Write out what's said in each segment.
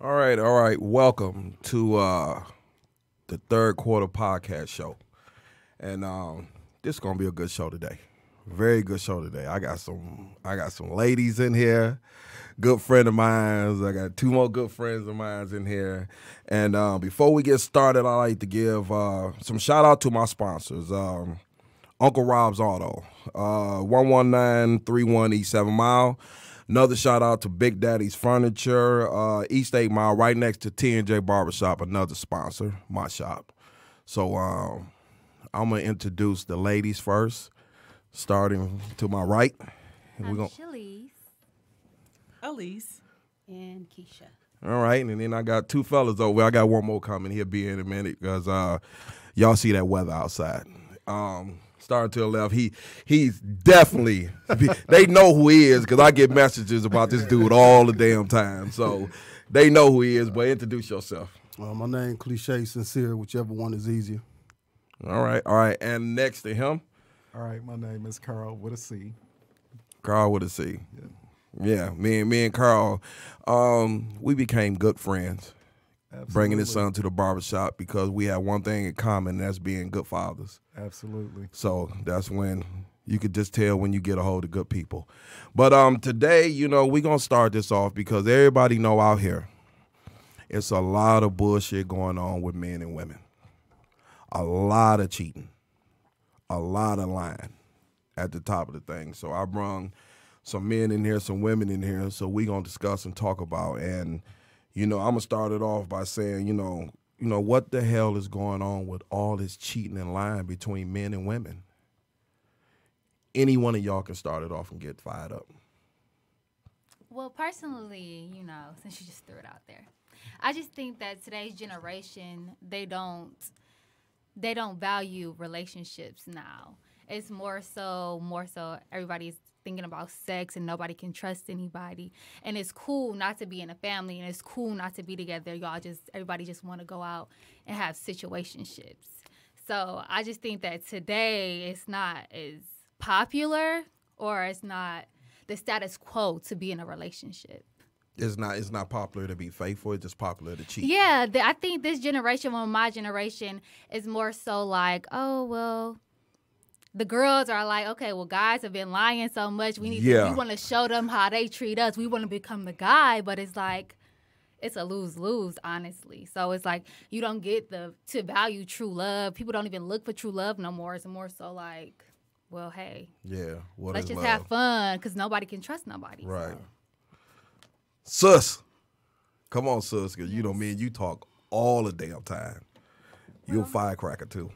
All right, all right. Welcome to uh the third quarter podcast show. And um this is gonna be a good show today. Very good show today. I got some I got some ladies in here, good friend of mine. I got two more good friends of mine in here. And uh, before we get started, I like to give uh, some shout out to my sponsors. Um, Uncle Rob's Auto, uh, 11931 East 7 Mile. Another shout out to Big Daddy's Furniture, uh, East 8 Mile, right next to T&J Barbershop, another sponsor, my shop. So um, I'm going to introduce the ladies first, starting to my right. I'm We're gonna, Shalice. Elise. And Keisha. all right, and then I got two fellas over. I got one more coming. He'll be in a minute because uh, y'all see that weather outside. Um, starting to the left, he he's definitely. they know who he is because I get messages about this dude all the damn time. So they know who he is. But introduce yourself. Uh, my name cliche, sincere, whichever one is easier. All right, all right. And next to him, All right, my name is Carl with a C. Carl with a C. Yeah, me and me and Carl, um, we became good friends. Bringing his son to the barbershop because we have one thing in common, and that's being good fathers. Absolutely. So that's when you could just tell when you get a hold of good people. But um, today, you know, we're gonna start this off because everybody know out here, it's a lot of bullshit going on with men and women. A lot of cheating, a lot of lying at the top of the thing. So I brung some men in here, some women in here. So we gonna discuss and talk about. And you know, I'm gonna start it off by saying, you know, you know what the hell is going on with all this cheating and lying between men and women. Any one of y'all can start it off and get fired up. Well, personally, you know, since you just threw it out there, I just think that today's generation they don't they don't value relationships now. It's more so more so everybody's thinking about sex and nobody can trust anybody. And it's cool not to be in a family and it's cool not to be together. Y'all just everybody just want to go out and have situationships. So I just think that today it's not as popular or it's not the status quo to be in a relationship. It's not it's not popular to be faithful, it's just popular to cheat. Yeah, the, I think this generation, well, my generation, is more so like, oh well, the girls are like, okay, well, guys have been lying so much. We need, Yeah. to, we want to show them how they treat us. We want to become the guy, but it's like, it's a lose lose, honestly. So it's like you don't get the to value true love. People don't even look for true love no more. It's more so like, well, hey, Yeah. What let's just love? have fun because nobody can trust nobody. so. Right. Sus. Come on, sus, because you know me and you talk all the damn time. You're a firecracker too.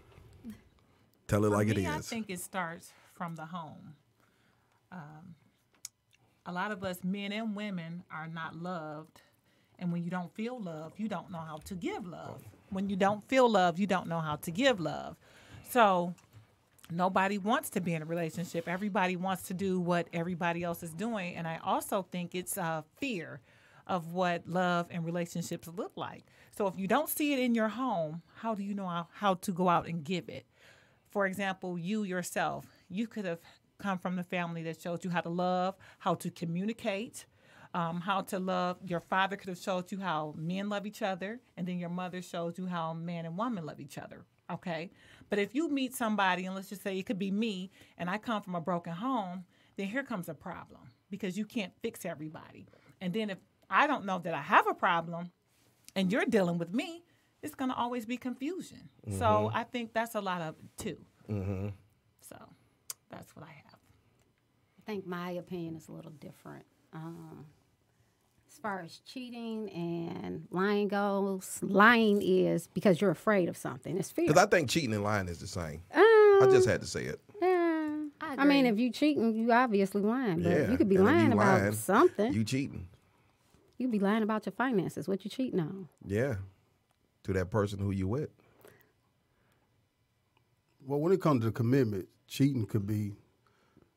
Tell it For like it me, is. I think it starts from the home. Um, a lot of us men and women are not loved. And when you don't feel love, you don't know how to give love. When you don't feel love, you don't know how to give love. So nobody wants to be in a relationship. Everybody wants to do what everybody else is doing. And I also think it's uh, fear of what love and relationships look like. So if you don't see it in your home, how do you know how, how to go out and give it? For example, you yourself, you could have come from the family that showed you how to love, how to communicate, um, how to love. Your father could have showed you how men love each other, and then your mother showed you how man and woman love each other. Okay, but if you meet somebody, and let's just say it could be me, and I come from a broken home, then here comes a problem because you can't fix everybody. And then if I don't know that I have a problem, and you're dealing with me, it's going to always be confusion. So I think that's a lot of it too. So that's what I have. I think my opinion is a little different. Um, as far as cheating and lying goes, lying is because you're afraid of something. It's fear. Because I think cheating and lying is the same. Um, I just had to say it. yeah. I I, mean, if you cheating, you obviously lying. But Yeah, you could be and lying about lying, something. You cheating. you could be lying about your finances. What you cheating on? Yeah. To that person who you with. Well, when it comes to commitment, cheating could be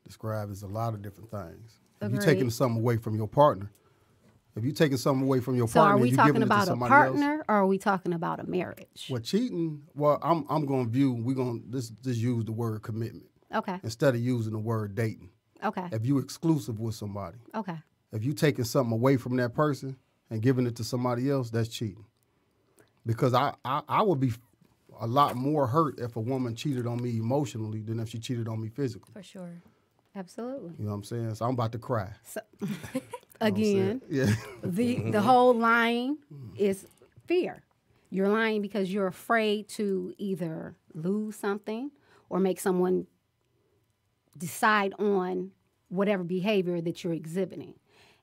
described as a lot of different things. If you're taking something away from your partner, if you're taking something away from your So partner, are we and you're talking giving it to about a somebody else. partner or are we talking about a marriage? Well, cheating. Well, I'm I'm going to view. We're going to just just use the word commitment Okay. instead of using the word dating. Okay. If you exclusive with somebody, Okay. if you taking something away from that person, and giving it to somebody else, that's cheating. Because I, I, I would be a lot more hurt if a woman cheated on me emotionally than if she cheated on me physically. For sure. Absolutely. You know what I'm saying? So I'm about to cry. So, again, Yeah. the the whole lying is fear. You're lying because you're afraid to either lose something or make someone decide on whatever behavior that you're exhibiting.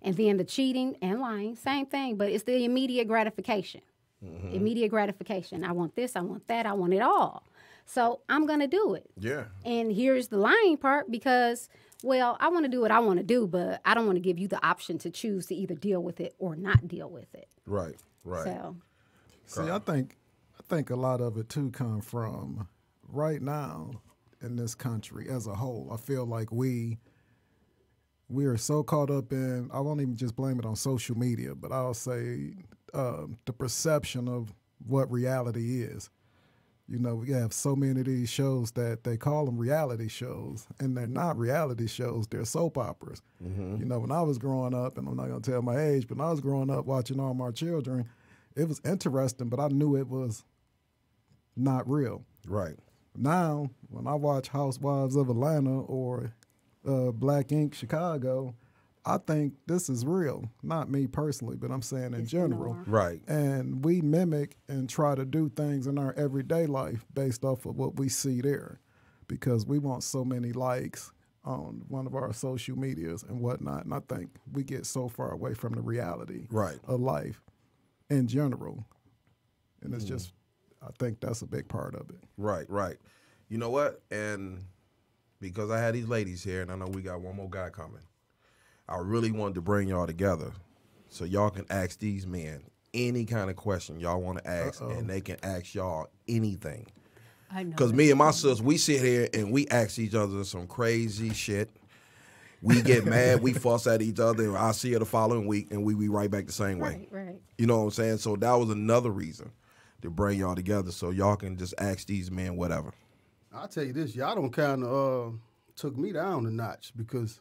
And then the cheating and lying, same thing, but it's the immediate gratification. Mm-hmm. Immediate gratification. I want this, I want that, I want it all. So I'm going to do it. Yeah. And here's the lying part because, well, I want to do what I want to do, but I don't want to give you the option to choose to either deal with it or not deal with it. Right. Right. So, See, I think I think a lot of it too come from right now in this country as a whole. I feel like we we are so caught up in I won't even just blame it on social media, but I'll say um, the perception of what reality is. You know, we have so many of these shows that they call them reality shows, and they're not reality shows; they're soap operas. You know, when I was growing up, and I'm not going to tell my age, but when I was growing up watching All My Children, it was interesting, but I knew it was not real. Right. Now, when I watch Housewives of Atlanta or uh, Black Ink Chicago, I think this is real. Not me personally, but I'm saying in It's general. Right. And we mimic and try to do things in our everyday life based off of what we see there because we want so many likes on one of our social medias and whatnot. And I think we get so far away from the reality Right. of life in general. And Mm. it's just, I think that's a big part of it. Right, right. You know what? And because I had these ladies here, and I know we got one more guy coming, I really wanted to bring y'all together so y'all can ask these men any kind of question y'all want to ask, and they can ask y'all anything. I know. Because me and my sis, we sit here and we ask each other some crazy shit. We get mad, we fuss at each other, and I see her the following week, and we be right back the same way. Right, right. You know what I'm saying? So that was another reason to bring y'all together so y'all can just ask these men whatever. I'll tell you this, y'all don't kind of uh, took me down a notch because,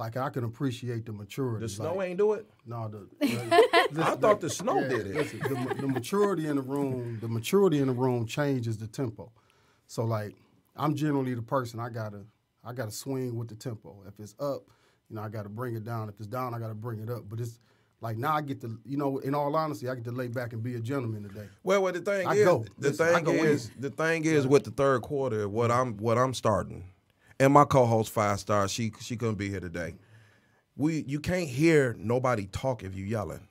like, I can appreciate the maturity. The snow like, ain't do it. No, the, the I thought the snow yeah, did it. listen, the, the maturity in the room, the maturity in the room changes the tempo. So like, I'm generally the person I gotta, I gotta swing with the tempo. If it's up, you know, I gotta bring it down. If it's down, I gotta bring it up. But it's like now I get to, you know, in all honesty, I get to lay back and be a gentleman today. Well, well, the thing I is, go. the Listen, I thing go in. is, the thing is with the third quarter, what I'm, what I'm starting, and my co-host Five Star, she, she couldn't be here today. We, you can't hear nobody talk if you're yelling.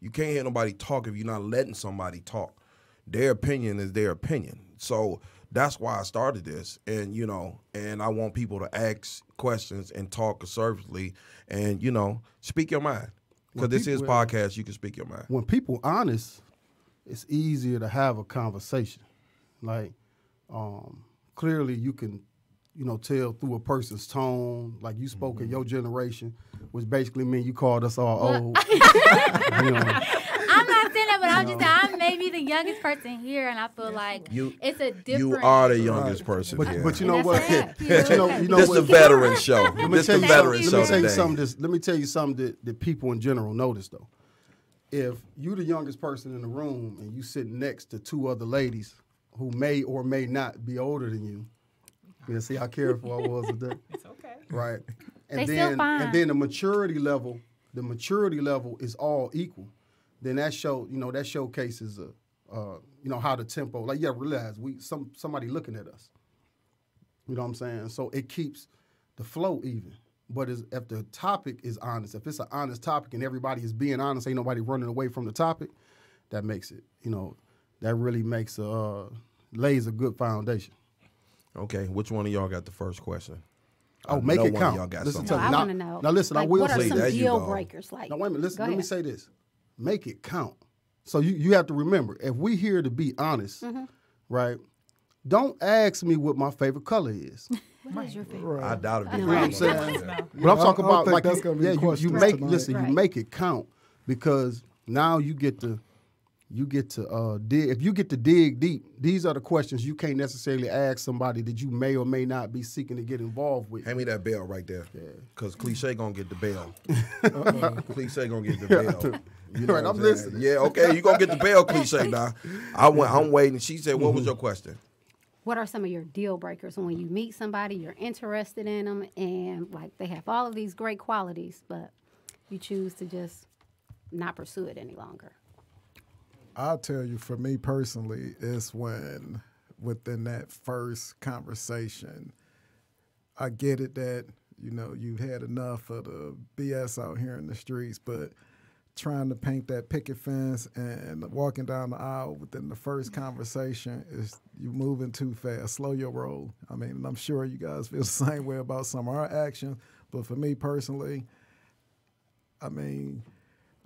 You can't hear nobody talk if you're not letting somebody talk. Their opinion is their opinion. So that's why I started this. And, you know, and I want people to ask questions and talk assertively and, you know, speak your mind. Because this is podcast, you can speak your mind. when people honest, it's easier to have a conversation. Like, um, clearly you can, you know, tell through a person's tone. Like you spoke in mm-hmm. your generation, which basically mean you called us all old. you know, I'm not saying that, but I'm just saying I'm maybe the youngest person here, and I feel like You- it's a different. You are the youngest person but here. but you know what? you know, you know this what? the veteran show. Let me This the tell you veteran something. show Let me tell you something. This, let me tell you something that, that people in general notice though. If you the youngest person in the room and you sit next to two other ladies who may or may not be older than you, you see how careful I was with that, It's okay. right? And They still then fine. and then the maturity level, the maturity level is all equal. Then that show, you know, that showcases a, uh, you know, how the tempo. Like, yeah, realize we some somebody looking at us. You know what I'm saying? So it keeps the flow even. But if the topic is honest, if it's an honest topic and everybody is being honest, ain't nobody running away from the topic, that makes it, you know, that really makes a, uh, lays a good foundation. Okay, which one of y'all got the first question? Oh, I make it count. y'all got Listen something. No, to I now, want to know. Now listen, I will like, will what are say some there deal breakers? Like, Now wait a minute. Listen, let me say this: make it count. So you you have to remember, if we here to be honest, Mm-hmm. right? Don't ask me what my favorite color is. What is your favorite? Right. I doubt it. You know what I'm saying? No. But I'm talking about like that's you, gonna yeah, you, you make tonight. listen, Right. you make it count because now you get to you get to uh, dig. If you get to dig deep, these are the questions you can't necessarily ask somebody that you may or may not be seeking to get involved with. Hand me that bell right there. Cause cliche gonna get the bell. cliche gonna get the bell. You Right, what I'm listening. Yeah, okay, you gonna get the bell, cliche now. I went, I'm waiting. She said, "What was your question?" What are some of your deal breakers when you meet somebody, you're interested in them, and like they have all of these great qualities, but you choose to just not pursue it any longer? I'll tell you, for me personally, it's when within that first conversation, I get it that you know you've had enough of the BS out here in the streets, but trying to paint that picket fence and walking down the aisle within the first conversation is you moving too fast. Slow your roll. I mean, I'm sure you guys feel the same way about some of our actions, but for me personally, I mean,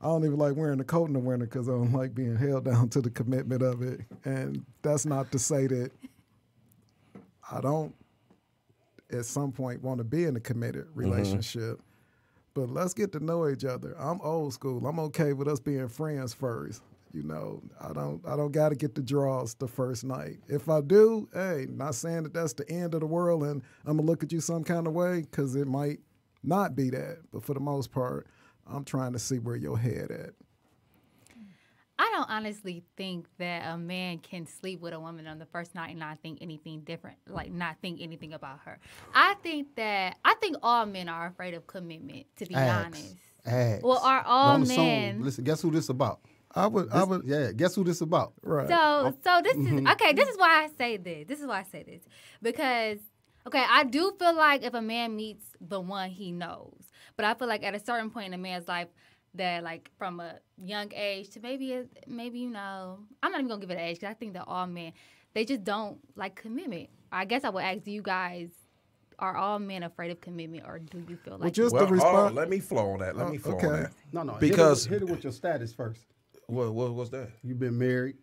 I don't even like wearing the coat in the winter because I don't like being held down to the commitment of it. And that's not to say that I don't at some point want to be in a committed mm-hmm. relationship. But let's get to know each other. I'm old school. I'm okay with us being friends first. You know, I don't I don't got to get the draws the first night. If I do, hey, not saying that that's the end of the world and I'm gonna look at you some kind of way because it might not be that. But for the most part, I'm trying to see where your head at. I don't honestly think that a man can sleep with a woman on the first night and not think anything different, like not think anything about her. I think that I think all men are afraid of commitment. To be Ask. honest, Ask. Well, are all On the song, men- Listen, guess who this about? I would I This- would yeah, guess who this about? right. So so this is okay. This is why I say this. This is why I say this because okay, I do feel like if a man meets the one he knows, but I feel like at a certain point in a man's life that like from a young age to maybe a, maybe you know I'm not even gonna give it an age because I think that all men they just don't like commitment. I guess I would ask you guys. Are all men afraid of commitment, or do you feel like just Well, the hold on, response. let me flow on that. Let oh, me Oh, flow okay. on that. No, no. hit it Because- with- hit it with your status first. What, what what's that? You've been married.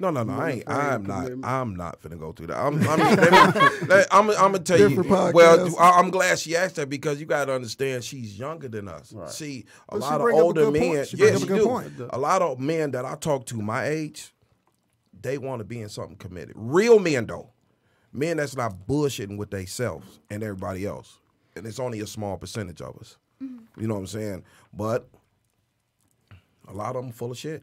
No, no, no. I ain't. I'm not. I'm not finna go through that. I'm. I'm. let me, I'm, I'm gonna tell you. Podcast. Well, I, I'm glad she asked that because you got to understand she's younger than us. See, a But lot of bring up a older good point. men. She Yeah, she a do. point. A lot of men that I talk to my age, they want to be in something committed. Real men though, men that's not bullshitting with themselves and everybody else, and it's only a small percentage of us. Mm-hmm. You know what I'm saying? But a lot of them full of shit.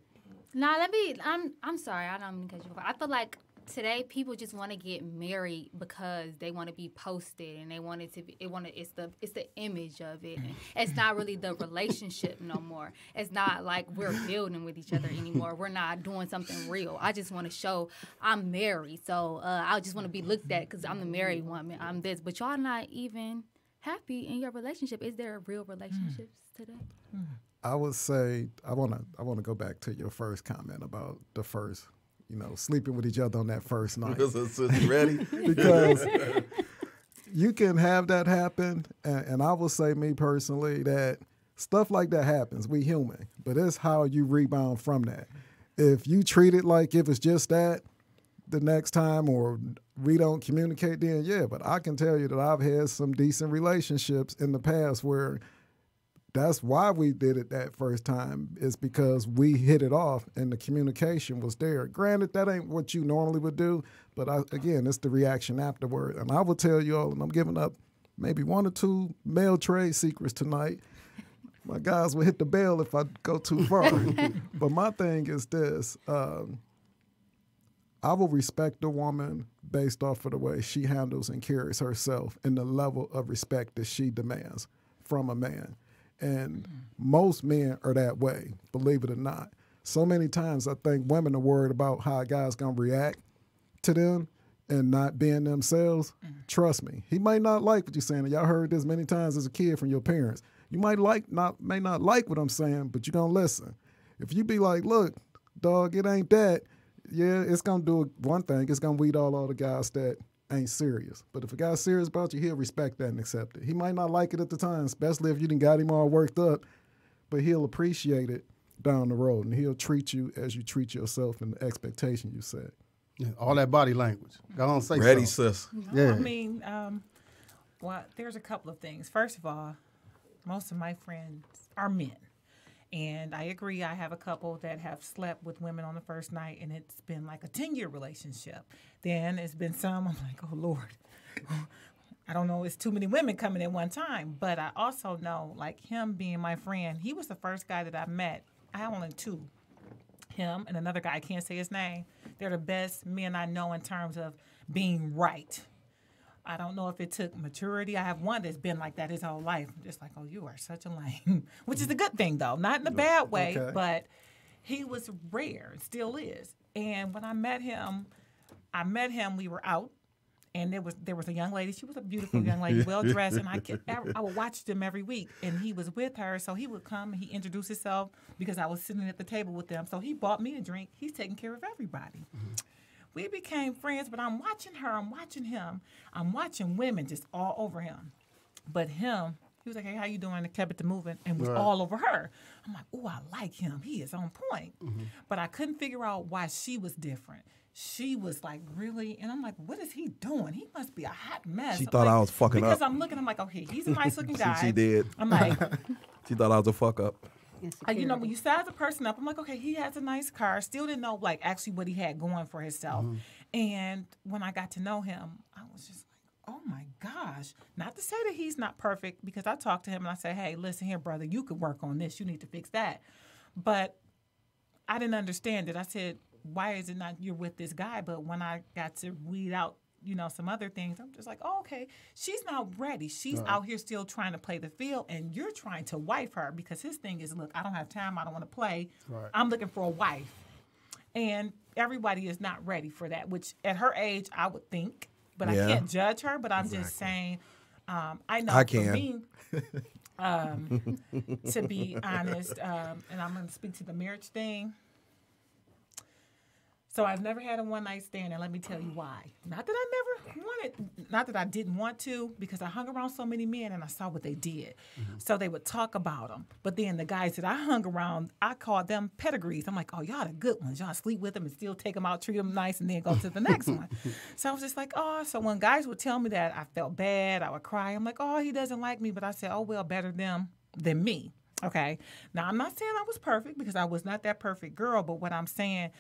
Nah, let me. I'm. I'm sorry. I don't mean to cut you off. I feel like today people just want to get married because they want to be posted and they want it to be. It want. It's the. It's the image of it. It's not really the relationship no more. It's not like we're building with each other anymore. We're not doing something real. I just want to show I'm married, so uh, I just want to be looked at because I'm the married woman. I'm this, but y'all not even happy in your relationship. Is there a real relationships today? I would say I want to I want to go back to your first comment about the first, you know, sleeping with each other on that first night you ready? because you can have that happen, and, and I will say me personally that stuff like that happens. We human, but it's how you rebound from that. If you treat it like if it's just that, the next time or we don't communicate, then yeah. But I can tell you that I've had some decent relationships in the past where that's why we did it that first time is because we hit it off and the communication was there. Granted, that ain't what you normally would do, but I, again, it's the reaction afterward. And I will tell you all, and I'm giving up maybe one or two male trade secrets tonight. My guys will hit the bell if I go too far. but my thing is this. Um, I will respect a woman based off of the way she handles and carries herself and the level of respect that she demands from a man. And most men are that way, believe it or not. So many times I think women are worried about how a guy's gonna react to them and not being themselves. Trust me, he might not like what you're saying. Y'all heard this many times as a kid from your parents. You might like not may not like what I'm saying, but you're gonna listen. If you be like, look, dog, it ain't that, yeah, it's gonna do one thing. It's gonna weed all all the guys that ain't serious. But if a guy's serious about you, he'll respect that and accept it. He might not like it at the time, especially if you didn't got him all worked up, but he'll appreciate it down the road and he'll treat you as you treat yourself and the expectation you set. Yeah, all that body language. Go on, say Ready, something. sis. Yeah. I mean, um, well, there's a couple of things. First of all, most of my friends are men. And I agree. I have a couple that have slept with women on the first night, and it's been like a 10 year relationship. Then it's been some, I'm like, oh, Lord. I don't know, it's too many women coming at one time. But I also know, like him being my friend, he was the first guy that I met. I only two him and another guy, I can't say his name. They're the best men I know in terms of being right. I don't know if it took maturity. I have one that's been like that his whole life. I'm just like, oh, you are such a lame, which is a good thing though, not in a bad way, Okay. but he was rare, still is. And when I met him, I met him. We were out, and there was there was a young lady. She was a beautiful young lady, well dressed, and I could, I would watch them every week. And he was with her, so he would come and he introduced himself because I was sitting at the table with them. So he bought me a drink. He's taking care of everybody. Mm-hmm. We became friends, but I'm watching her. I'm watching him. I'm watching women just all over him. But him, he was like, "Hey, how you doing?" And kept it moving, and was all over her. I'm like, "Oh, I like him. He is on point." Mm-hmm. But I couldn't figure out why she was different. She was like really, and I'm like, "What is he doing? He must be a hot mess." She I'm thought like- I was fucking because up. I'm looking. I'm like, "Okay, he's a nice looking She- guy." she did. I'm like, She thought I was a fuck up. You know, when you size a person up, I'm like, okay, he has a nice car. Still didn't know like actually what he had going for himself. Mm-hmm. And when I got to know him, I was just like, oh my gosh. Not to say that he's not perfect, because I talked to him and I said, hey, listen here, brother, you could work on this. You need to fix that. But I didn't understand it. I said, why is it not you're with this guy? But when I got to weed out, you know, some other things, I'm just like, oh, okay, she's not ready. She's out here still trying to play the field, and you're trying to wife her because his thing is, look, I don't have time. I don't want to play. Right. I'm looking for a wife. And everybody is not ready for that, which at her age, I would think, but Yeah. I can't judge her. But I'm just saying, um, I know I for can. me, um, to be honest, um, and I'm going to speak to the marriage thing. So I've never had a one night stand, and let me tell you why. Not that I never wanted, not that I didn't want to, because I hung around so many men and I saw what they did. Mm-hmm. So they would talk about them. But then the guys that I hung around, I called them pedigrees. I'm like, oh, y'all the good ones. Y'all sleep with them and still take them out, treat them nice, and then go to the next one. So I was just like, oh. So when guys would tell me that, I felt bad. I would cry. I'm like, oh, he doesn't like me. But I said, oh, well, better them than me. Okay. Now I'm not saying I was perfect because I was not that perfect girl. But what I'm saying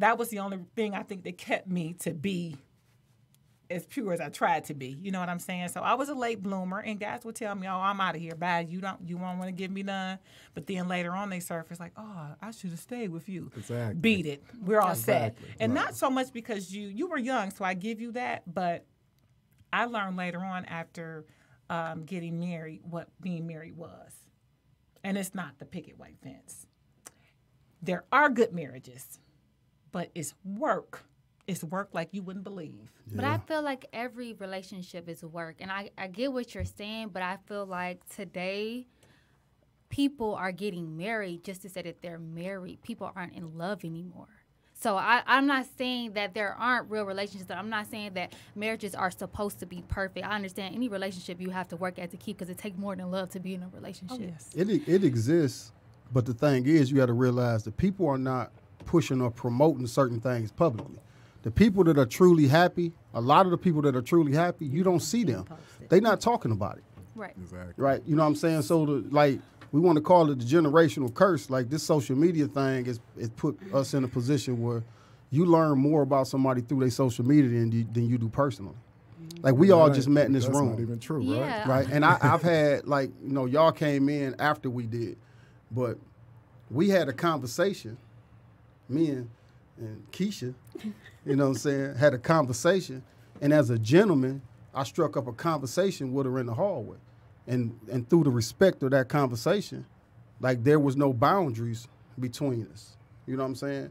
that was the only thing I think that kept me to be as pure as I tried to be. You know what I'm saying? So I was a late bloomer, and guys would tell me, "Oh, I'm out of here. Bye. You don't. You won't want to give me none." But then later on, they surface like, "Oh, I should have stayed with you." Exactly. Beat it. We're all set. Exactly. And not so much because you you were young, so I give you that. But I learned later on after um, getting married what being married was, and it's not the picket white fence. There are good marriages, but it's work. It's work like you wouldn't believe. But I feel like every relationship is work. And I, I get what you're saying, but I feel like today people are getting married just to say that they're married. People aren't in love anymore. So I, I'm not saying that there aren't real relationships. I'm not saying that marriages are supposed to be perfect. I understand any relationship you have to work at to keep because it takes more than love to be in a oh, relationship. It e- it exists, but the thing is, you got to realize that people are not pushing or promoting certain things publicly. The people that are truly happy, a lot of the people that are truly happy, you don't see them. They're not talking about it, Right. Exactly. right? You know what I'm saying? So, the, like, we want to call it the generational curse. Like this social media thing is it put us in a position where you learn more about somebody through their social media than you, than you do personally. Like we all just met in this that's room not even true, Yeah. right? right? And I, I've had like you know y'all came in after we did, but we had a conversation. Me and, and Keisha, you know what I'm saying, had a conversation, and as a gentleman, I struck up a conversation with her in the hallway, and and through the respect of that conversation, like there was no boundaries between us. You know what I'm saying?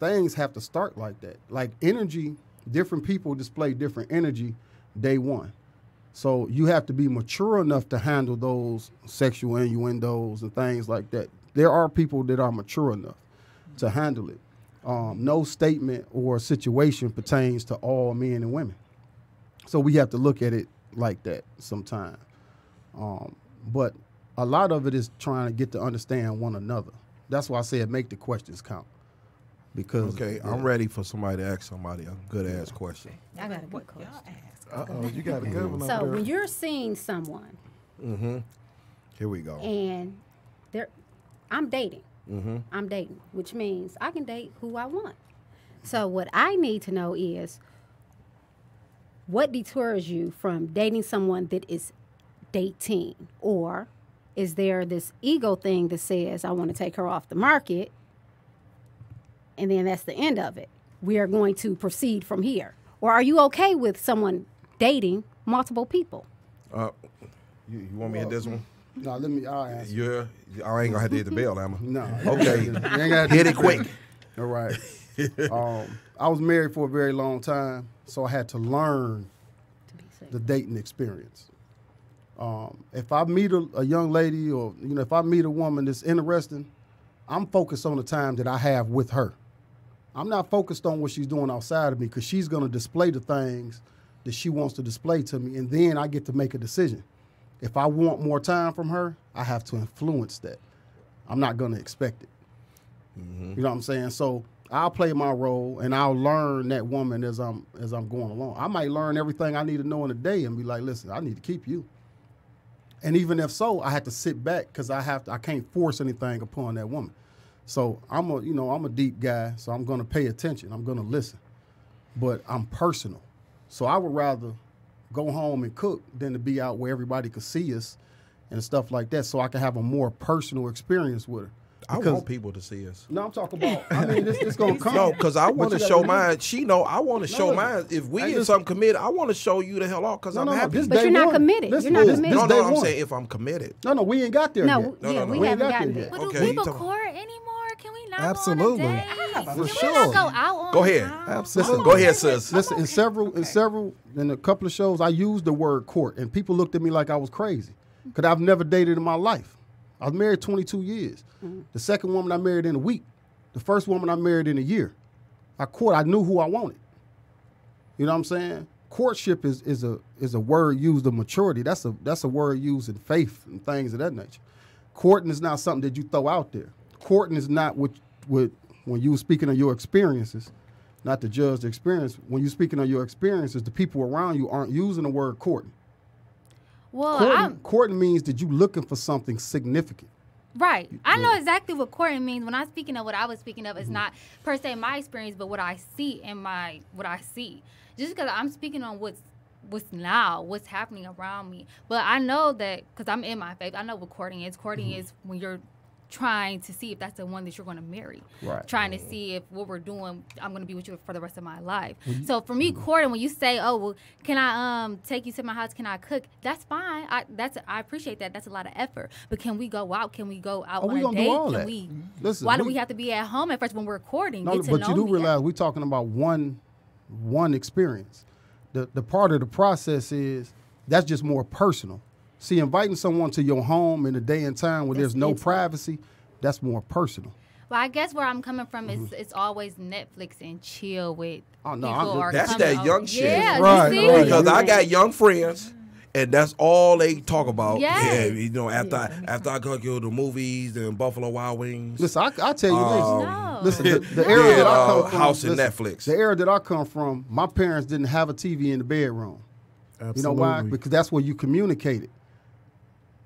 Things have to start like that. Like energy, different people display different energy day one. So you have to be mature enough to handle those sexual innuendos and things like that. There are people that are mature enough to handle it. Um, no statement or situation pertains to all men and women. So we have to look at it like that sometimes. Um, but a lot of it is trying to get to understand one another. That's why I said make the questions count. Because Okay, I'm ready for somebody to ask somebody a good ass question. I got a good What question. y'all? Uh oh, you got a good one So over when you're seeing someone mm-hmm. Here we go. and they're I'm dating. I'm dating, which means I can date who I want. So what I need to know is what deters you from dating someone that is dating or is there this ego thing that says I want to take her off the market and then that's the end of it. We are going to proceed from here. Or are you okay with someone dating multiple people? Uh, you, you want me to hit this one? No, let me. I'll answer. Yeah, I ain't gonna have to hit the bell, am I? No. Okay. Hit it quick. All right. um, I was married for a very long time, so I had to learn To be safe. the dating experience. Um, if I meet a, a young lady, or you know, if I meet a woman that's interesting, I'm focused on the time that I have with her. I'm not focused on what she's doing outside of me because she's going to display the things that she wants to display to me, and then I get to make a decision. If I want more time from her, I have to influence that. I'm not going to expect it. Mm-hmm. You know what I'm saying? So I'll play my role and I'll learn that woman as I'm as I'm going along. I might learn everything I need to know in a day and be like, listen, I need to keep you. And even if so, I have to sit back because I have to, I can't force anything upon that woman. So I'm a you know I'm a deep guy, so I'm going to pay attention. I'm going to listen, but I'm personal. So I would rather go home and cook than to be out where everybody could see us and stuff like that, so I can have a more personal experience with her. I Because- want people to see us. no, I'm talking about. I mean, this this gonna come. No, because I want to show remember- mine. She know I want to show no. mine. If we I in just- something committed, I want to show you the hell off because No, I'm no, no. happy. This But you're not one. committed. Listen, You're not this- committed. no, This no, day I'm one. saying if I'm committed. No, no, we ain't got there No, yet. No, yeah, no, no. we We haven't ain't got gotten there there. yet. But Okay, do you people talking- court anymore? Can we not Absolutely. go on a date? For sure. go Go ahead. time? Absolutely. Go ahead, sis. Listen, in several, in several, in a couple of shows, I used the word court, and people looked at me like I was crazy because I've never dated in my life. I was married 22 years. Mm-hmm. The second woman I married in a week. The first woman I married in a year. I court. I knew who I wanted. You know what I'm saying? Courtship is is a is a word used of maturity. That's a that's a word used in faith and things of that nature. Courting is not something that you throw out there. Courting is not what what when you were speaking of your experiences, not to judge the experience. When you're speaking of your experiences, the people around you aren't using the word courting. Well, Courting, courting means that you're looking for something significant. right. I know exactly what courting means. When I'm speaking of what I was speaking of, Mm-hmm. it's not per se my experience, but what I see in my what I see. Just because I'm speaking on what's what's now, what's happening around me. But I know that because I'm in my faith, I know what courting is. Courting Mm-hmm. is when you're trying to see if that's the one that you're going to marry. Right. Trying to see if what we're doing, I'm going to be with you for the rest of my life. Mm-hmm. So for me, courting, when you say, "Oh, well, can I um take you to my house? Can I cook?" That's fine. I that's I appreciate that. That's a lot of effort. But can we go out? Can we go out Oh, on we a date? can we? Listen, why do we- we have to be at home at first when we're courting? No, but you do realize we're talking about one one experience. The the part of the process is that's just more personal. See, inviting someone to your home in a day and time where That's there's no privacy, that's more personal. Well, I guess where I'm coming from is it's always Netflix and chill with Mm-hmm. Oh, no, people. I'm just- That's coming that over- young shit. Yeah, Right, you see? right. Because I got young friends, and that's all they talk about. Yes. Yeah, you know, after I, after I go to the movies and Buffalo Wild Wings. Listen, I, I tell you No. this. Listen, the, the Yeah, era that I uh, come from, House and listen, Netflix. The era that I come from, my parents didn't have a TV in the bedroom. Absolutely. You know why? Because that's where you communicated.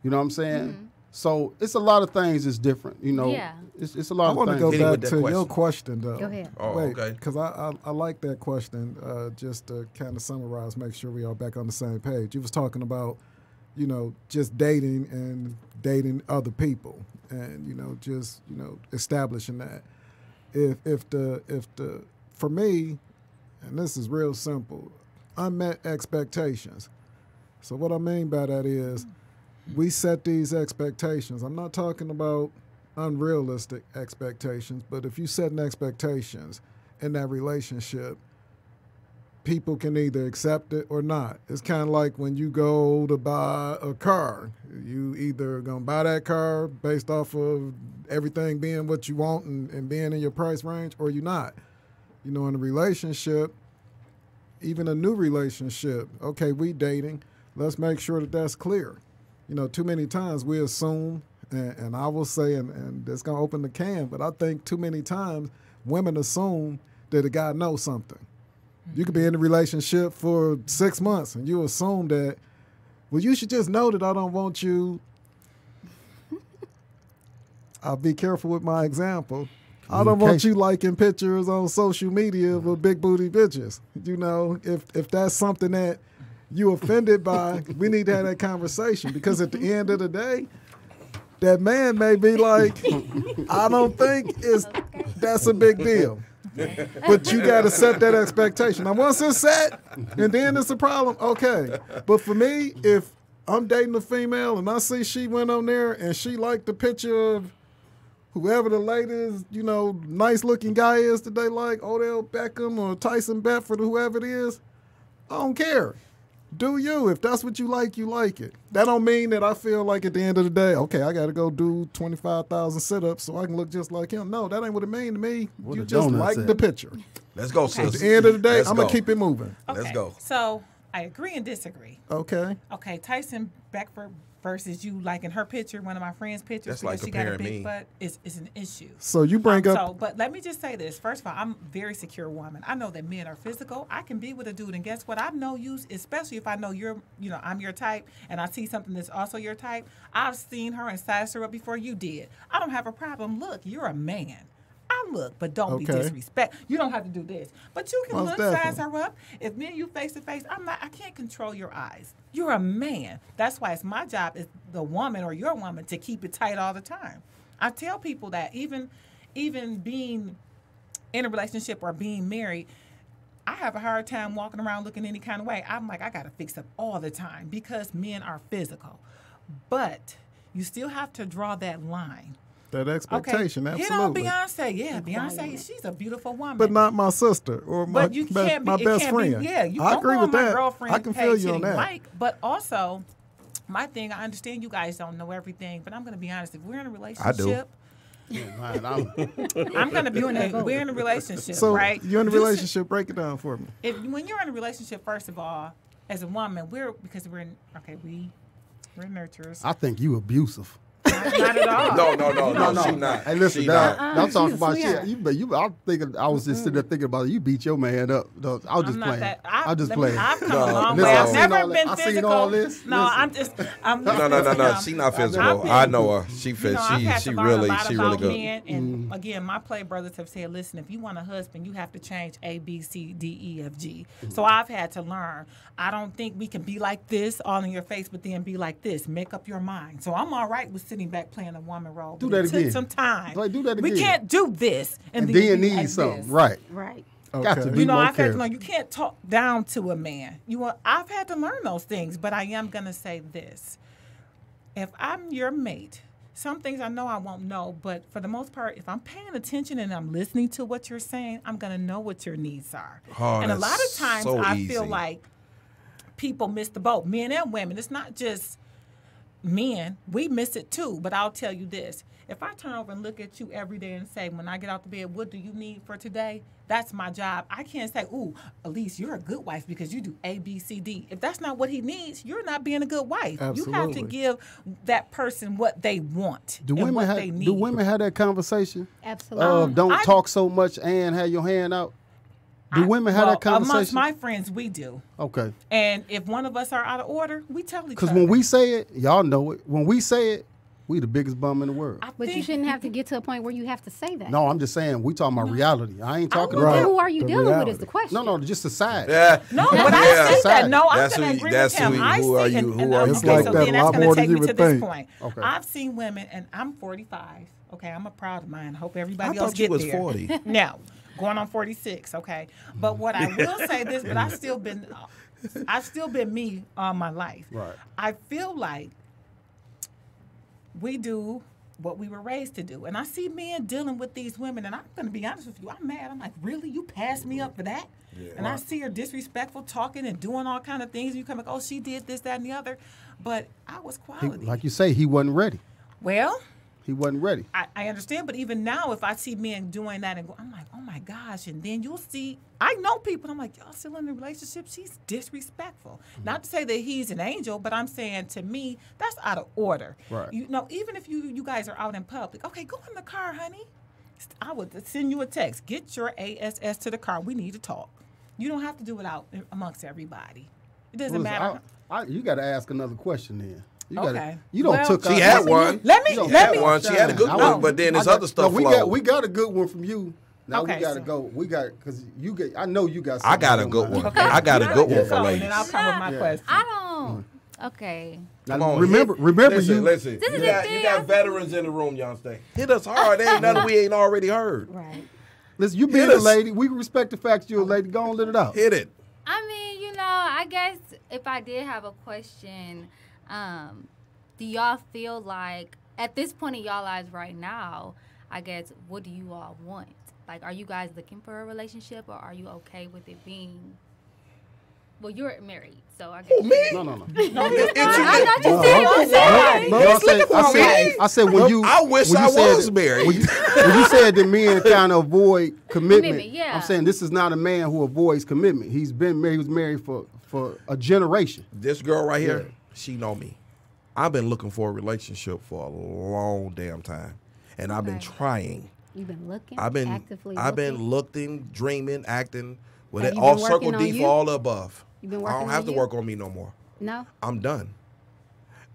You know what I'm saying? So it's a lot of things that's different. You know, Yeah. it's, it's a I lot want of to things. go Hit him back with that to your question. question, though. Go ahead. Oh, Wait, okay. Because I, I, I like that question. Uh, just to kind of summarize, make sure we are back on the same page. You was talking about, you know, just dating and dating other people, and you know, just you know, establishing that. If if the if the for me, and this is real simple, unmet expectations. So what I mean by that is, we set these expectations. I'm not talking about unrealistic expectations, but if you setting expectations in that relationship, people can either accept it or not. It's kind of like when you go to buy a car. You either gonna buy that car based off of everything being what you want and, and being in your price range, or you're not. You know, in a relationship, even a new relationship, okay, we dating. Let's make sure that that's clear. You know, too many times we assume, and, and I will say, and, and it's gonna open the can, but I think too many times women assume that a guy knows something. You could be in a relationship for six months and you assume that, well, you should just know that I don't want you. I'll be careful with my example. I don't want you liking pictures on social media with big booty bitches. You know, if if that's something that you offended by, we need to have that conversation because at the end of the day, that man may be like, I don't think it's that's a big deal. But you got to set that expectation. Now, once it's set, and then it's a problem, okay. But for me, if I'm dating a female and I see she went on there and she liked the picture of whoever the latest, you know, nice looking guy is they like, Odell Beckham or Tyson Beckford or whoever it is, I don't care. Do you? If that's what you like, you like it. That don't mean that I feel like at the end of the day, okay, I got to go do twenty five thousand sit ups so I can look just like him. No, that ain't what it mean to me. What you just like at? the picture. Let's go, At sis. the end of the day, Let's I'm gonna keep it moving. Let's go. So I agree and disagree. Okay. Okay, Tyson Beckford versus you liking her picture, one of my friends' pictures That's because like she got a big me. butt is, is an issue. So you bring Um, up So, but let me just say this. First of all, I'm a very secure woman. I know that men are physical. I can be with a dude, and guess what? I know you, especially if I know you're, you know, I'm your type, and I see something that's also your type. I've seen her and sized her up before you did. I don't have a problem. Look, you're a man. I look, but don't be Okay. disrespect. You don't have to do this, but you can Most look, size her up. If me and you face to face, I'm not. I can't control your eyes. You're a man. That's why it's my job as the woman or your woman to keep it tight all the time. I tell people that even, even being in a relationship or being married, I have a hard time walking around looking any kind of way. I'm like, I gotta fix up all the time because men are physical. But you still have to draw that line. That expectation. Okay. expectation, Hit on absolutely. Beyonce. Yeah, Beyonce, she's a beautiful woman. But not my sister or my, But you be- can't be, my best can't friend. Be, yeah, you I agree with that. girlfriend I can feel page you on that. Like, but also, my thing, I understand you guys don't know everything, but I'm going to be honest. If we're in a relationship, I'm- I'm going to be in a, we're in a relationship, So right? you're in a relationship. Break it down for me. if when you're in a relationship, first of all, as a woman, we're because we're in, okay, we we're nurturers. I think you abusive. Not, not at all. No, no, no, no, she not. Hey, listen, she dog. not. I'm talking about shit. You, but you, I'm thinking. I was just sitting there thinking about it. You beat your man up. No, I was just I'm not playing. that. I, I'm just let me- playing. I've come No, a long listen, way. I I've seen never all that- been I seen physical. all this. No, Listen. I'm just. I'm, No, no, no, no. um, She not physical. been- I know her. She fit. You know, I've she had she to learn really a lot she about really good. Men, and again, my play brothers have said, listen, if you want a husband, you have to change A, B, C, D, E, F, G. So I've had to learn. I don't think we can be like this, all in your face, but then be like this. Make up your mind. So I'm all right with sitting back playing a woman role. Do but it that took again. some time. Like, do that again. We can't do this and, and then, then be need like something, this. right? Right. Got to Okay. be You know, more I've had to learn. You can't talk down to a man. You want. I've had to learn those things, but I am gonna say this: if I'm your mate, some things I know I won't know, but for the most part, if I'm paying attention and I'm listening to what you're saying, I'm gonna know what your needs are. Oh, and a lot of times, so I easy. feel like people miss the boat, men and women. It's not just men, we miss it too. But I'll tell you this if I turn over and look at you every day and say, when I get out the bed, what do you need for today? That's my job. I can't say, ooh, Elise, you're a good wife because you do A, B, C, D. If that's not what he needs, you're not being a good wife. You have to give that person what they want Do and women what have they need. do women have that conversation? Absolutely. Of don't I- talk so much and have your hand out. Do I- women have well, that conversation? Amongst my friends, we do. okay. And if one of us are out of order, we tell each Because other. when we say it, y'all know it. When we say it, we the biggest bum in the world. I but you shouldn't have to get to a point where you have to say that. No, I'm just saying we talking about reality. I ain't talking Well, Right. then about who are you The dealing with is the question. no, no, just aside. Yeah. No, but Yeah. I see that. No, I'm That's going who to you- agree that's with him. who- I who see, are and, you- and who are you It's okay, like so that then a that's lot going more to than take you me to would this think. point. Okay. I've seen women, and I'm 45. Okay, I'm a proud of mine. I hope I everybody else thought you get was 40. No, going on 46. Okay, but what I will say this, but I've still been, I've still been me all my life. Right. I feel like we do what we were raised to do. And I see men dealing with these women, and I'm going to be honest with you, I'm mad. I'm like, really? You passed me up for that? And I see her disrespectful, talking and doing all kind of things. And you come like, oh, she did this, that, and the other. But I was He- quality. like you say, he wasn't ready. well, He wasn't ready. I, I understand, but even now, if I see men doing that and go, I'm like, oh my gosh. And then you'll see, I know people, I'm like, y'all still in a relationship? She's disrespectful. Mm-hmm. Not to say that he's an angel, but I'm saying to me, that's out of order. Right. You know, even if you you guys are out in public, okay, go in the car, honey. I would send you a text. Get your ASS to the car. We need to talk. You don't have to do it out amongst everybody. It doesn't Listen, matter. I, I, you got to ask another question then. You gotta- you don't Well, took She had listen, one. Let me- you let take me- one. She had a good shine. one, but then this other stuff no, we got we got a good one from you. Now Okay, we gotta so- go. We got because you get. I know you got. I got a good one. mind. I got a good one for go, and ladies. I'll come with my Yeah. question. I don't. Okay. Now, Come on, remember, remember listen, you. Listen, This you is got, you got veterans in the room, young stay. Hit us hard. Ain't nothing we ain't already heard. Right. Listen, you being a lady, we respect the fact you're a lady. Go on, let it out. Hit it. I mean, you know, I guess if I did have a question, um, do y'all feel like at this point in y'all lives right now, I guess, what do you all want? Like, are you guys looking for a relationship or are you okay with it being? Well, you're married, so I guess. Who, me? No, no, no. I thought you said you No, were married. no, I said, I said, I said when you. I wish when you I said was that- married. When you, when you said that men kind of avoid commitment, Commitment, yeah. I'm saying this is not a man who avoids commitment. He's been married. He was married for for a generation. This girl right here, Yeah. She know me. I've been looking for a relationship for a long damn time, and I've been Okay. trying. You've been looking. I've been actively. I've been looking? looking, dreaming, acting with it all been circle D for you? all the above. You been I don't on have to you? work on me no more. No. I'm done.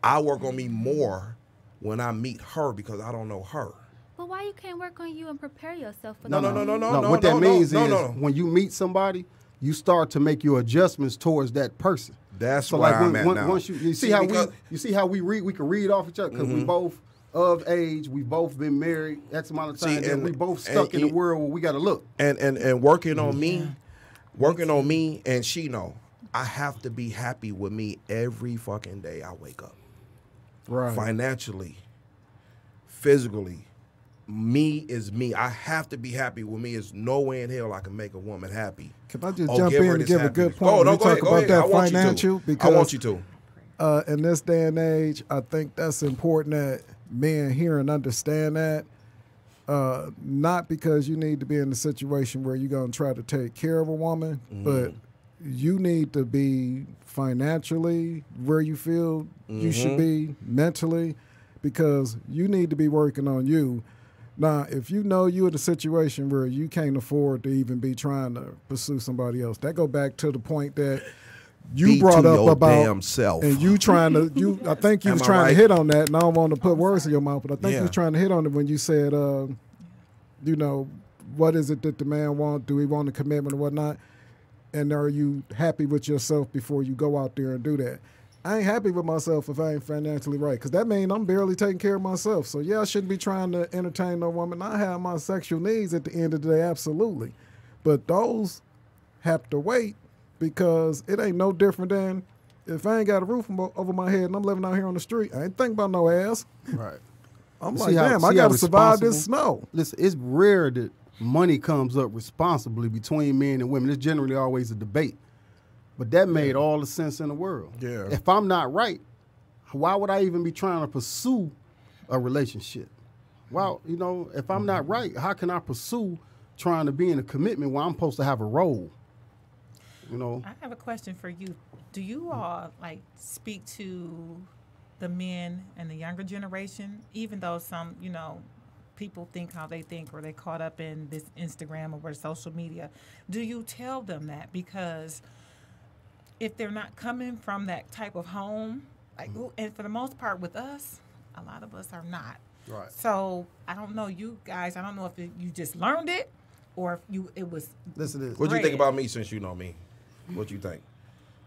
I work on me more when I meet her because I don't know her. But why you can't work on you and prepare yourself for No, the no, no, no, no, No, no. what no, that no, means no, is no, no. when you meet somebody, you start to make your adjustments towards that person. That's So where like I'm at when- now. once you you see, See, how we you see how we read we can read off each other because we mm-hmm. both of age, we've both been married X amount of See, time, and and- we both and stuck in the world where we got to look. and and and working on mm-hmm. me, working on me, and she know I have to be happy with me every fucking day I wake up, Right. financially, physically. Me is me. I have to be happy with me. There's no way in hell I can make a woman happy. Can I just or jump in and give a good point Go, when no, we go talk ahead, about ahead. that financial? Because I want you to. uh, in this day and age, I think that's important that men hear and understand that. Uh, not because you need to be in a situation where you're going to try to take care of a woman, but you need to be financially where you feel you should be mentally because you need to be working on you. Now, if you know you're in a situation where you can't afford to even be trying to pursue somebody else, that go back to the point that you Be brought up your about and you trying to you I think you was trying right? to hit on that and I don't want to put words in your mouth but I think Yeah. you was trying to hit on it when you said uh, you know what is it that the man want do he want a commitment or whatnot and are you happy with yourself before you go out there and do that I ain't happy with myself if I ain't financially right because that means I'm barely taking care of myself so yeah I shouldn't be trying to entertain no woman I have my sexual needs at the end of the day absolutely but those have to wait because it ain't no different than if I ain't got a roof over my head and I'm living out here on the street. I ain't thinking about no ass. Right. I'm like, how- damn, I got to survive this snow. Listen, it's rare that money comes up responsibly between men and women. It's generally always a debate. But that made all the sense in the world. Yeah. If I'm not right, why would I even be trying to pursue a relationship? Well, you know, if I'm not mm-hmm. right, how can I pursue trying to be in a commitment where I'm supposed to have a role? You know, I have a question for you. Do you mm. all like speak to the men and the younger generation, even though some, you know, people think how they think or they caught up in this Instagram or social media? Do you tell them that? Because if they're not coming from that type of home, like, mm. ooh, and for the most part with us, a lot of us are not. Right. So I don't know you guys. I don't know if it, you just learned it or if you it was listen to this. What do you think about me since you know me? What you think?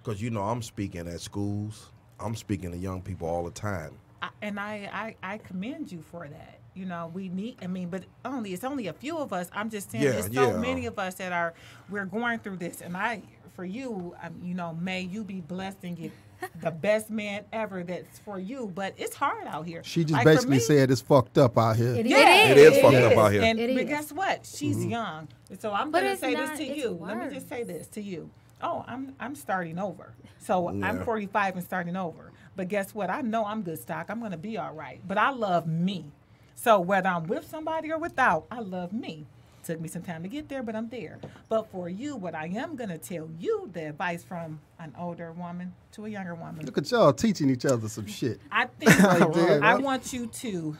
Because you know I'm speaking at schools. I'm speaking to young people all the time. I, and I, I I commend you for that. You know, we need. I mean, but only it's only a few of us. I'm just saying, Yeah, there's so yeah. many of us that are we're going through this. And I, for you, um, you know, may you be blessed and get the best man ever. That's for you. But it's hard out here. She just Like, basically me- said it's fucked up out here. It Yeah, It is fucked up out here. And but guess what? She's Mm-hmm. young. So I'm gonna say not- this to it's you. Let me just say this to you. Oh, I'm I'm starting over. So Yeah. I'm 45 and starting over. But guess what? I know I'm good stock. I'm gonna be all right. But I love me. So whether I'm with somebody or without, I love me. Took me some time to get there, but I'm there. But for you, what I am gonna tell you, the advice from an older woman to a younger woman. Look at y'all teaching each other some shit. I think there. I want you to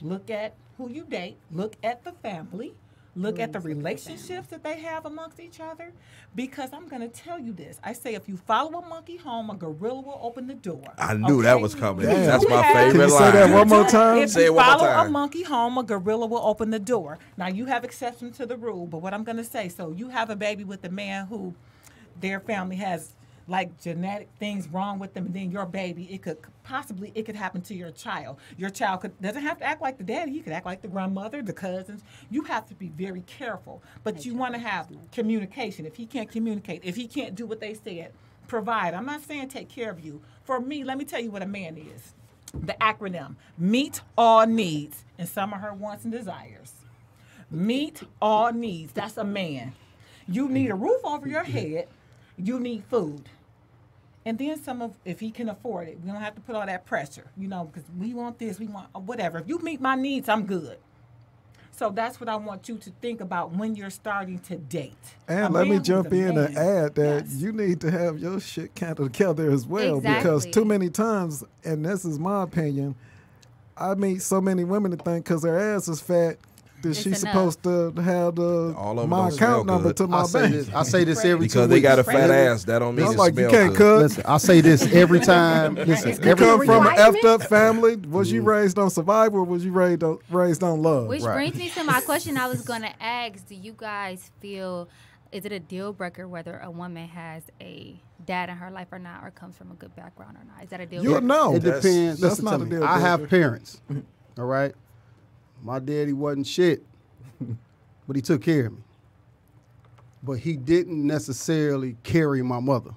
look at who you date, look at the family, look at the relationships that they have amongst each other. Because I'm going to tell you this. I say if you follow a monkey home, a gorilla will open the door. I knew that was coming. You That's my have- favorite Can you say that one more time? If Say it you one more follow a monkey home, a gorilla will open the door. Now you have exceptions to the rule, but what I'm going to say, so you have a baby with a man who their family has like genetic things wrong with them, and then your baby, it could possibly it could happen to your child. Your child could doesn't have to act like the daddy; he could act like the grandmother, the cousins. You have to be very careful, but you want to have communication. If he can't communicate, if he can't do what they said, provide. I'm not saying take care of you. For me, let me tell you what a man is. The acronym: meet all needs, and some of her wants and desires. Meet all needs. That's a man. You need a roof over your head. You need food. And then some of, if he can afford it, we don't have to put all that pressure, you know, because we want this, we want whatever. If you meet my needs, I'm good. So that's what I want you to think about when you're starting to date. A And let me jump a in and add that Yes. you need to have your shit kind of together as well because too many times, and this is my opinion, I meet so many women that think because their ass is fat that It's she's supposed to have the All of 'em my account number good. to my I say bank. this. I say this every because two they weeks. got a fat Really? ass. That don't mean It's it like you can't good. cook. Listen, I say this every time. Listen, You every come from an Requirement? effed up family. Was you mm. raised on survival or was you raised on, raised on love? Which Right. brings me to my question I was going to ask. Do you guys feel, is it a deal breaker whether a woman has a dad in her life or not, or comes from a good background or not? Is that a deal You'll breaker? know. It depends. that's Listen not a me. deal I have parents. All right. My daddy wasn't shit, but he took care of me. But he didn't necessarily carry my mother.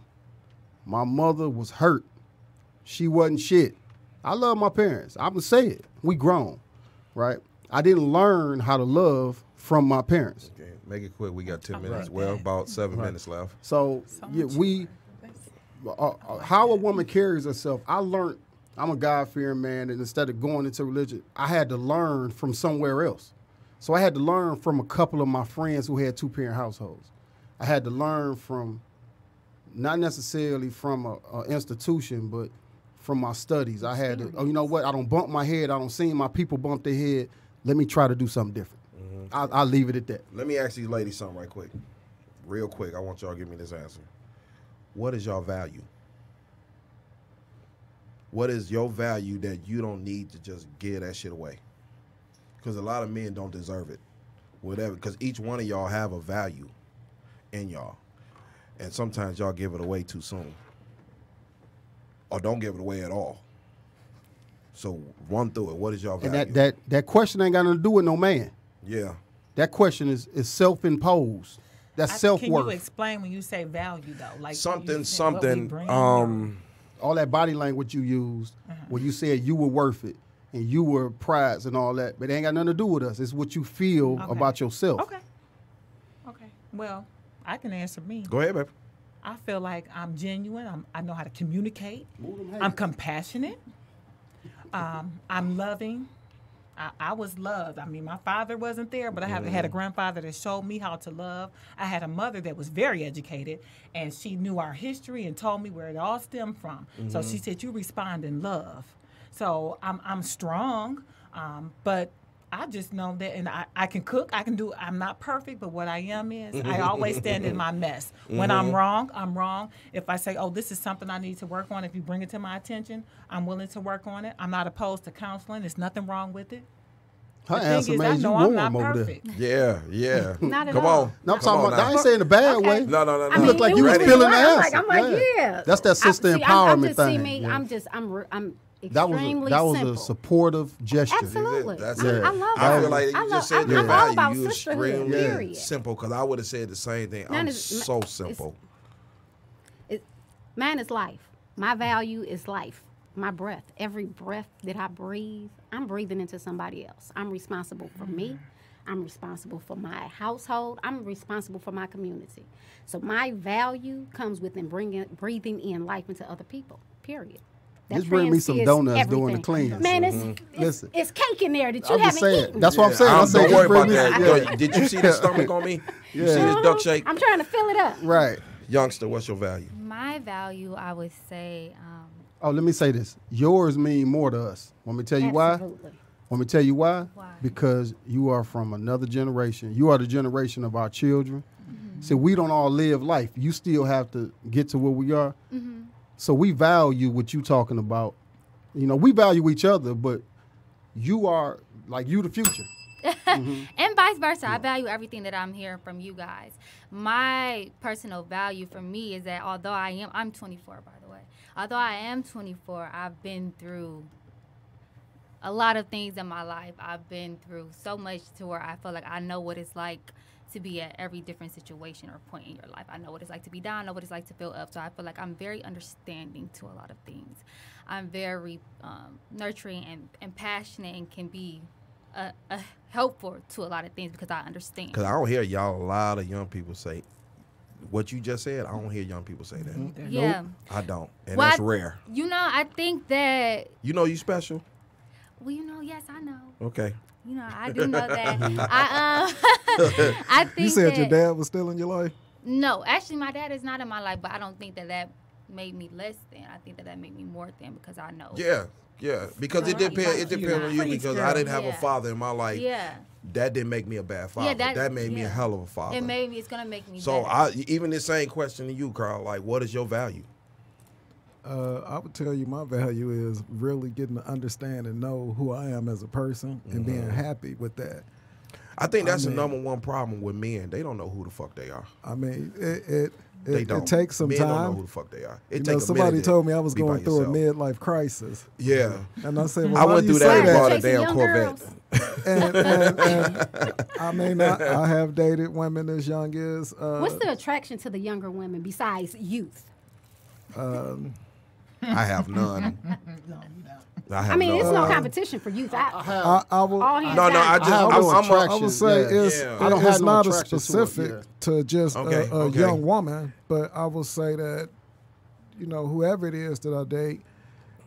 My mother was hurt. She wasn't shit. I love my parents. I'm gonna say it. We grown, right? I didn't learn how to love from my parents. Okay, make it quick. We got ten minutes. like Well, about seven minutes left. So, yeah, we uh, uh, how a woman carries herself. I learned. I'm a God fearing man, and instead of going into religion, I had to learn from somewhere else. So I had to learn from a couple of my friends who had two parent households. I had to learn from, not necessarily from a, a institution, but from my studies. I had to. Oh, you know what? I don't bump my head. I don't see my people bump their head. Let me try to do something different. Mm-hmm. I'll, I'll leave it at that. Let me ask these ladies something right quick. Real quick. I want y'all to give me this answer. What is your value? What is your value that you don't need to just give that shit away? Because a lot of men don't deserve it. Whatever. Because each one of y'all have a value in y'all. And sometimes y'all give it away too soon. Or don't give it away at all. So run through it. What is your And value? that that that question ain't got nothing to do with no man. yeah. That question is is self imposed. That's I- self Can you explain when you say value though? Like you Something, what we something. bring, Um, all that body language you used, Uh-huh. where you said you were worth it and you were prized and all that, but it ain't got nothing to do with us. It's what you feel Okay. about yourself. Okay. Okay. Well, I can answer me. go ahead, babe. I feel like I'm genuine. I'm, I know how to communicate. I'm compassionate. Um, I'm loving. I, I was loved. I mean, my father wasn't there, but I have, had a grandfather that showed me how to love. I had a mother that was very educated, and she knew our history and told me where it all stemmed from. So she said, "You respond in love." So I'm I'm strong, um, but I just know that, and I, I can cook. I can do. I'm not perfect, but what I am is mm-hmm. I always stand in my mess. When I'm mm-hmm. wrong, I'm wrong. If I say, "Oh, this is something I need to work on," if you bring it to my attention, I'm willing to work on it. I'm not opposed to counseling. There's nothing wrong with it. Her The thing answer is, I you know I'm warm not over there. perfect. Yeah, yeah. Not at Come all. on. No, I'm Come talking on about. I ain't saying in a bad Okay. way. No, no, no, no. I mean, look like you was was feeling the I'm. Like, I'm like, Yeah. yeah. That's that sister I'm, see, I'm, I'm empowerment just, see thing. me, Yeah. I'm just, I'm, re- I'm That was a, that was simple. a supportive gesture. Absolutely. That's I, it. I love I it. feel like you I just love, said I'm, your I'm all value. about You sisterhood, extremely period. simple because I would have said the same thing. Mine I'm is- so it's- simple. It, mine is life. My value is life. My breath. Every breath that I breathe, I'm breathing into somebody else. I'm responsible for me. I'm responsible for my household. I'm responsible for my community. So my value comes within bringing, breathing in life into other people. Period. That Just bring me some transcends donuts during the everything. cleanse. Man, it's, Mm-hmm. it's, Listen. it's cake in there that you I'm just haven't saying. eaten. That's what I'm saying. I I don't, don't worry about that. some- Yo, yeah. Did you see the stomach on me? You see this duck shake? I'm trying to fill it up. Right. Youngster, what's your value? My value, I would say, um, Oh, let me say this. Yours mean more to us. Want me to tell you why? Absolutely. Let me tell you why. Why? Because you are from another generation. You are the generation of our children. So we don't all live life. You still have to get to where we are. So we value what you talking about. You know, we value each other, but you are like you the future. and vice versa. I value everything that I'm hearing from you guys. My personal value for me is that although I am, I'm 24 by the way. Although I am 24, I've been through a lot of things in my life. I've been through so much to where I feel like I know what it's like to be at every different situation or point in your life. I know what it's like to be down. I know what it's like to feel up. So I feel like I'm very understanding to a lot of things. I'm very um, nurturing and, and passionate and can be uh, uh, helpful to a lot of things because I understand. Because I don't hear y'all a lot of young people say what you just said. I don't hear young people say that. Yeah. I don't, and Well, that's I- rare. You know, I think that, You know you special. Well, you know, yes, I know. Okay. You know, I do know that. I, um, I think You said that, your dad was still in your life. No, actually, my dad is not in my life, but I don't think that that made me less than. I think that that made me more than because I know. Yeah, yeah. Because it Preach. depends. It depends on you because girl. I didn't have a father in my life. Yeah. That didn't make me a bad father. Yeah, that, that- made me a hell of a father. It made me. It's gonna make me. so better. I even the same question to you, Carl. Like, what is your value? Uh, I would tell you my value is really getting to understand and know who I am as a person and being Mm-hmm. happy with that. I think that's mean- the number one problem with men. They don't know who the fuck they are. I mean, it it, They it, don't. it takes some men time. don't know who the fuck they are. It you know, somebody told me I was going through a midlife crisis, Yeah. and I said, well, I why went do you through that say and that? bought a damn young Corvette. girls. and, and, and I mean, I, I have dated women as young as uh, What's the attraction to the younger women besides youth? I have none. No. I have I mean, none. it's no competition for youth. I, I, I will. all hands No, no. I just, I have I'm, I'm. I would say yeah. it's Yeah. I don't it's have no not a attraction to it, specific yeah. to, just Okay, a, a okay. young woman, but I will say that you know whoever it is that I date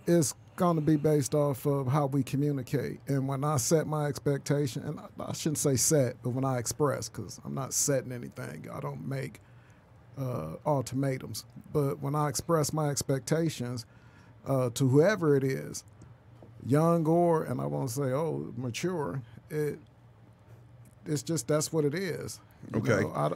is going to be based off of how we communicate. And when I set my expectation, and I, I shouldn't say set, but when I express, because I'm not setting anything, I don't make uh, ultimatums. But when I express my expectations uh, to whoever it is, young or, and I won't say, oh, mature, it it's just that's what it is. You Okay. know, I d-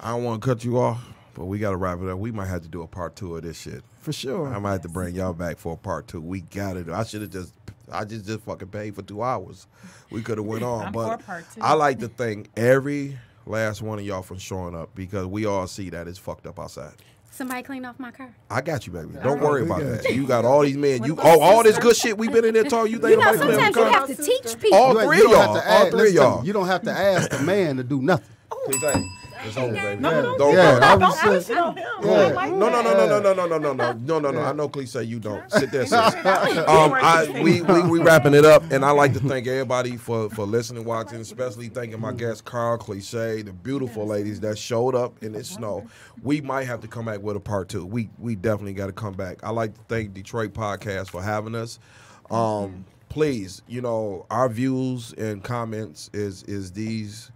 I don't want to cut you off, but we got to wrap it up. We might have to do a part two of this shit. for sure. I might have to bring y'all back for a part two. We got to do. I should have just. I just just fucking paid for two hours. We could have went on, I'm but part two. I like to thank every last one of y'all from showing up because we all see that it's fucked up outside. Somebody clean off my car. I got you, baby. Don't worry about that. You got all these men. You oh, all this good shit we've been in there talking. You think You know, nobody playing sometimes you the have to teach people. All three you of don't have y'all. to All ask- three of y'all. You don't have to ask a man to do nothing. Oh. Please, hey, It's over, baby. No, no, Don't Yeah. I was push saying- it on him. Yeah. Like No, no, no, no, no, no, no, no, no, no, no, no. I know cliche you don't. Sit there, sis. Um, I, we, we we wrapping it up, and I like to thank everybody for for listening, watching, especially thanking my guest Carl Cliche, the beautiful ladies that showed up in this snow. We might have to come back with a part two. We we definitely got to come back. I like to thank Detroit Podcast for having us. Um, please, you know, our views and comments is is these,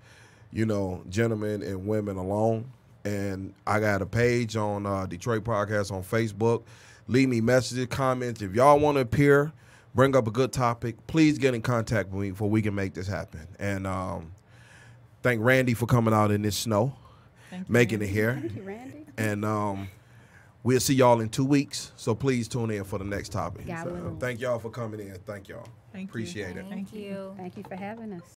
you know, gentlemen and women alone. And I got a page on uh, Detroit Podcast on Facebook. Leave me messages, comments. If y'all want to appear, bring up a good topic, please get in contact with me before we can make this happen. And um, thank Randy for coming out in this snow, Thank you, making it here. Thank you, Randy. And um, we'll see y'all in two weeks. So please tune in for the next topic. God So, thank y'all for coming in. Thank y'all. Thank you. Appreciate it. Thank you. Thank you for having us.